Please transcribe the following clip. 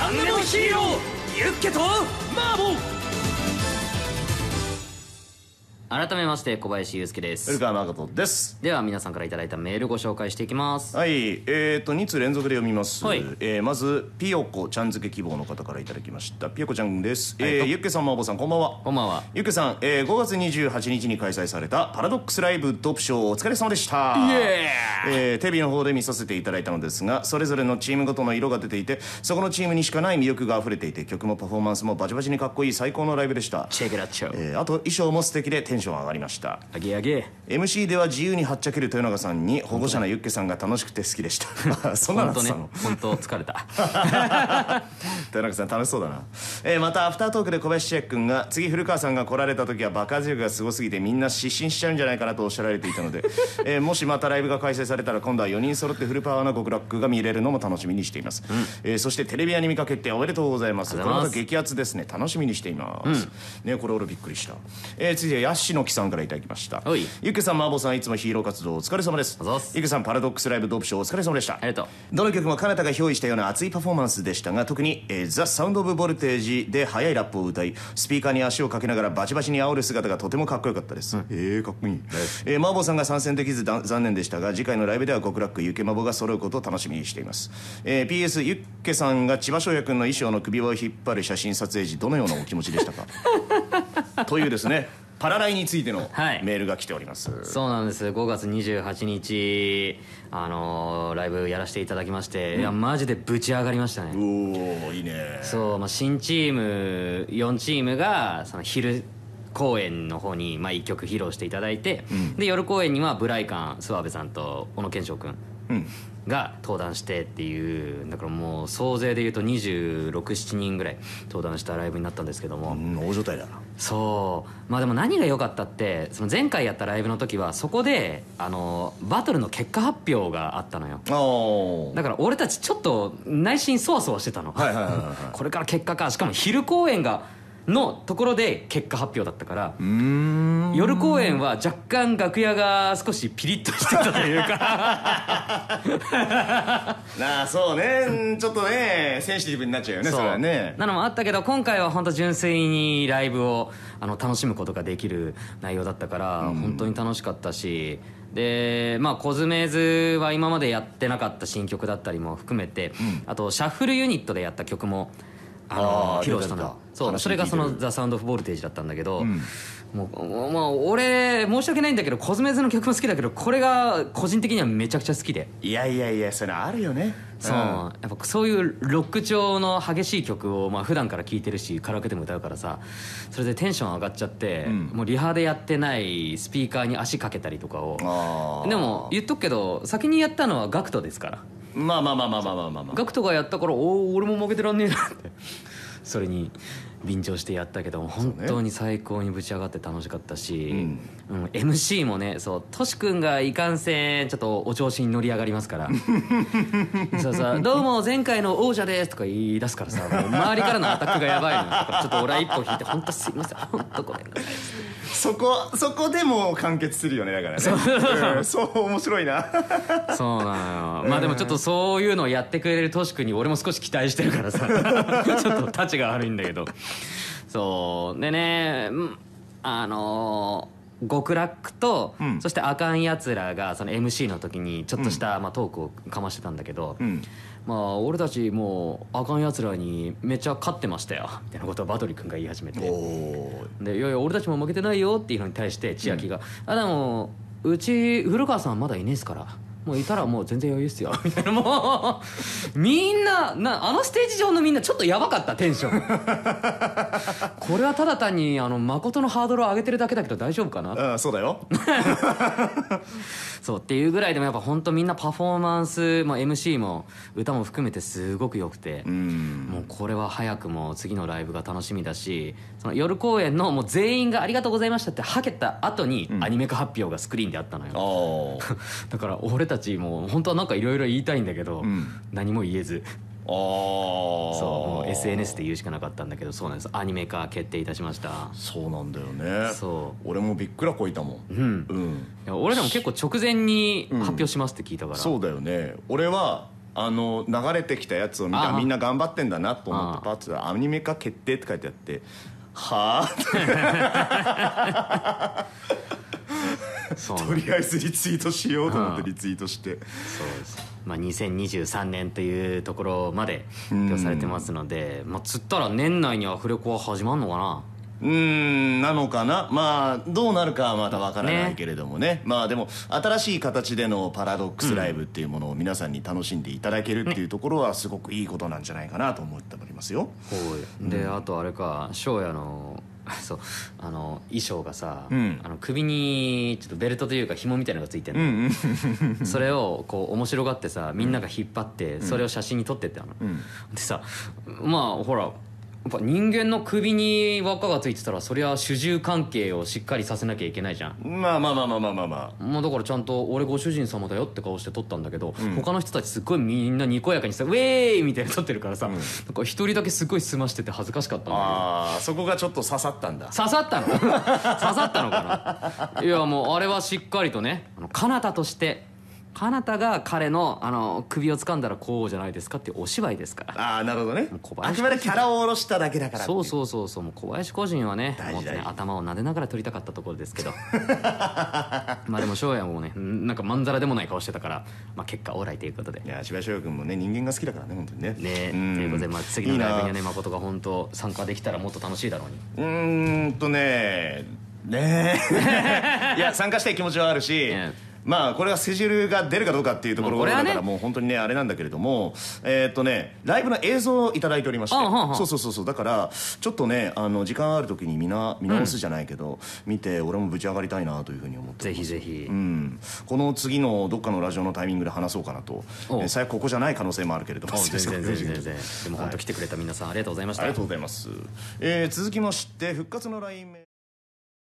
何でもヒーローユッケとマーボー改めまして小林祐介です。古川誠です。では皆さんからいただいたメールご紹介していきます。はいえー、と2通連続で読みます、はい。えーまずピヨコちゃん付け希望の方からいただきました。ピヨコちゃんです、はいえー、ゆっけさんまおぼさんこんばんは。こんばんは。ゆっけさん、えー、5月28日に開催されたパラドックスライブトップショーお疲れ様でした。イエえーテレビの方で見させていただいたのですがそれぞれのチームごとの色が出ていてそこのチームにしかない魅力が溢れていて曲もパフォーマンスもバチバチにかっこいい最高のライブでした、チェックラッチョえーあと衣装も素敵でテンション上がりました。あげあげ MC では自由にはっちゃける豊永さんに保護者のユッケさんが楽しくて好きでした。そんなの本当ね。本当疲れた。豊永さん楽しそうだな、えーまたアフタートークで小林千秋君が次古川さんが来られた時は爆発力がすごすぎてみんな失神しちゃうんじゃないかなとおっしゃられていたので、えーもしまたライブが開催されたら今度は4人揃ってフルパワーな極楽が見れるのも楽しみにしています、えーそしてテレビアニメ化決定おめでとうございます。これまた激アツですね。楽しみにしています、ねこれ俺びっくりした、えー続いてヤシの木さんからいただきました。はい。ゆっけさんマーボーさんいつもヒーロー活動お疲れ様です。ゆっけさんパラドックスライブドープショーお疲れ様でした。ありがとう。どの曲も彼方が憑依したような熱いパフォーマンスでしたが特に「えー、ザ・サウンド・オブ・ボルテージ」で速いラップを歌いスピーカーに足をかけながらバチバチに煽る姿がとてもかっこよかったです、えー、かっこいい、えー、マーボーさんが参戦できずだ残念でしたが次回のライブでは極楽ゆけまぼが揃うことを楽しみにしています、えー、PS ゆっけさんが千葉翔也君の衣装の首輪を引っ張る写真撮影時どのようなお気持ちでしたか？というですねパラライについてのはい。メールが来ております、そうなんです。5月28日あのーライブやらせていただきまして、いやマジでぶち上がりましたね。おおいいね。そう、まあ、新チーム4チームがその昼公演の方に、まあ、1曲披露していただいて、で夜公演にはブライカン諏訪部さんと小野賢章君が登壇してっていうだからもう総勢でいうと267人ぐらい登壇したライブになったんですけども、うん大所帯だなそう。まあでも何が良かったってその前回やったライブの時はそこであのバトルの結果発表があったのよ。だから俺たちちょっと内心そわそわしてたの、はいはいはいはい。これから結果かしかも昼公演がのところで結果発表だったからうん。夜公演は若干楽屋が少しピリッとしてたというか。なあそうね。ちょっとねセンシティブになっちゃうよねそれはね。なのもあったけど今回は本当純粋にライブをあの楽しむことができる内容だったから本当に楽しかったし。でまあコズメーズは今までやってなかった新曲だったりも含めて、あとシャッフルユニットでやった曲もあの披露したの。そう話それがその「聞いてる。ザ・サウンド・オフ・ボルテージ」だったんだけど、もうもう俺申し訳ないんだけどコズメーズの曲も好きだけどこれが個人的にはめちゃくちゃ好きで。いやいやいやそれあるよね。そう、やっぱそういうロック調の激しい曲をまあ普段から聴いてるしカラオケでも歌うからさそれでテンション上がっちゃって、もうリハでやってないスピーカーに足かけたりとかを。でも言っとくけど先にやったのはガクトですからまあまあまあまあまあまあまあまあ。ガクトがやったからおお俺も負けてらんねえなって。それに便乗してやったけど本当に最高にぶち上がって楽しかったし、うん。MC もねそうトシ君がいかんせんちょっとお調子に乗り上がりますから。そうそう「どうも前回の王者です」とか言い出すからさ周りからのアタックがやばいのよ。だからちょっと俺は一歩引いて「本当すいません本当ごめんなさい」そこそこでもう完結するよねだからね。う。んそう面白いな。そうなのよ。まあでもちょっとそういうのをやってくれるトシ君に俺も少し期待してるからさ。ちょっとタチが悪いんだけど そう。でねうんあのー極楽と、ん。そしてあかんやつらがその MC の時にちょっとした、まあ、トークをかましてたんだけど、ん。まあ俺たちもうあかんやつらにめっちゃ勝ってましたよみたいなことをバトリ君が言い始めて。で「いやいや俺たちも負けてないよ」っていうのに対して千秋が「あでもうち古川さんまだいねえっすからもういたらもう全然余裕っすよ」みたいな。もうみんななあのステージ上のみんなちょっとやばかったテンション。これはただ単にあの誠のハードルを上げてるだけだけど大丈夫かな。うんそうだよ。そうっていうぐらいでもやっぱ本当みんなパフォーマンス、まあ、MC も歌も含めてすごく良くて、うん。もうこれは早くも次のライブが楽しみだしその夜公演のもう全員が「ありがとうございました」ってはけた後にアニメ化発表がスクリーンであったのよ、あ だから俺たちも本当はなんかいろいろ言いたいんだけど、ん。何も言えず。あそうもう SNS で言うしかなかったんだけどそうなんです。アニメ化決定いたしました。そうなんだよね。そ俺もびっくらこいたもん。うん。うん。俺らも結構直前に発表しますって聞いたから、そうだよね。俺はあの流れてきたやつを見たみんな頑張ってんだなと思っああ。てパッとアニメ化決定って書いてあってはあ とりあえずリツイートしようと思ってうんリツイートして。そうです、まあ、2023年というところまで発表されてますので、まあ、つったら年内にアフレコは始まるのかな？うーんなのかな？まあどうなるかはまだわからないねけれどもね。まあでも新しい形でのパラドックスライブっていうものを皆さんに楽しんでいただけるっていうところはすごくいいことなんじゃないかなと思っておりますよ。はい。であとあれか翔也のそう。あの衣装がさ、ん。あの首にちょっとベルトというか紐みたいなのがついてるの、それをこう面白がってさみんなが引っ張ってそれを写真に撮ってってあの、でさまあほらやっぱ人間の首に輪っかがついてたらそりゃ主従関係をしっかりさせなきゃいけないじゃんまあまあまあまあまあまあまあ、まあ、だからちゃんと「俺ご主人様だよ」って顔して撮ったんだけど、うん、他の人たちすっごいみんなにこやかにさ「ウェーイ!」みたいに撮ってるからさ、うん、なんか一人だけすごい済ましてて恥ずかしかったんだけどああそこがちょっと刺さったんだ刺さったの刺さったのかないやもうあれはしっかりとねあの彼方として彼方が彼のあの首を掴んだらこうじゃないですかっていうお芝居ですから。ああなるほどね。小林あくまでキャラを下ろしただけだからそうそうそうそう。もう小林個人はね大事もっとね大事頭を撫でながら撮りたかったところですけど。まあでも翔也もねんなんかまんざらでもない顔してたから、まあ、結果オーライということで。いや柴翔君もね人間が好きだからね本当にね。ねうん。ということで、まあ、次のライブにはいいね誠が本当参加できたらもっと楽しいだろうに。なうーんとねねえ。いや参加したい気持ちはあるし、ねまあこれはスケジュールが出るかどうかっていうところだからもう本当にねあれなんだけれどもえーっとねライブの映像をいただいておりましてそうそうそうそう。だからちょっとねあの時間ある時に見な見直すじゃないけど、見て俺もぶち上がりたいなというふうに思ってぜひぜひ、うん、この次のどっかのラジオのタイミングで話そうかなと、最悪ここじゃない可能性もあるけれどもあ全然 全然でも本当来てくれた皆さんありがとうございました。ありがとうございます、えー続きまして復活の LINE